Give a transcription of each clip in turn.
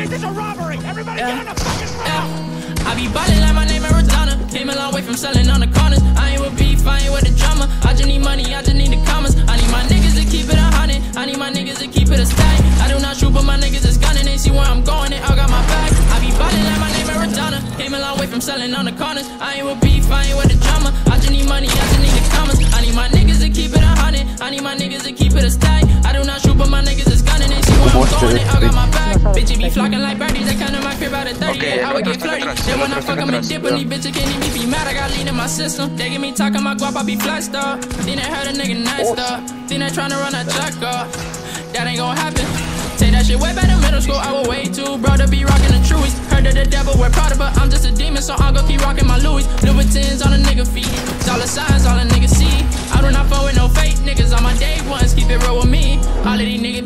This is a robbery! Everybody get on the fucking ground! Yeah. I be ballin' like my name Maradona. Came a long way from selling on the corners. I ain't with beef, I ain't with the drama. I just need money, I just need the commas. I need my niggas to keep it a hundred. I need my niggas to keep it a stack. I do not shoot, but my niggas is gunning. They see where I'm going, they all got my back. I be ballin' like my name Maradona. Came a long way from selling on the corners. They I'm going, they all got my back. Bitches be flocking like birdies. They come to my crib out at 30. Okay, I would get flirty. Then when I atrás, fuck 'em and atrás, dip, and yeah. these bitches can't even be mad. I got lean in my system. They get me talking my guap, I be flexed up. Then they heard a nigga next up. Then they tryna run a check up. That ain't gon' happen. Take that shit way back in middle school, I was way too bro to be rocking the Trues. Heard that the devil wear Prada, but I'm just a demon, so I'll go keep rocking my Louis.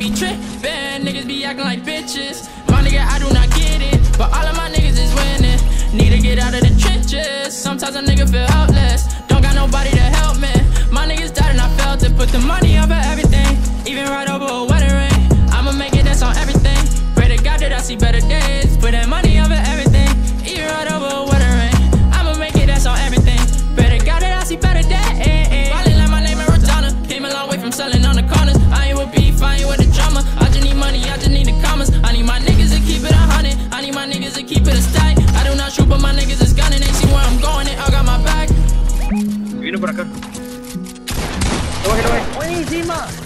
Be trippin', niggas be acting like bitches. My nigga, I do not get it, but all of my niggas is winning. Need to get out of the trenches. Sometimes a nigga feel helpless, 放心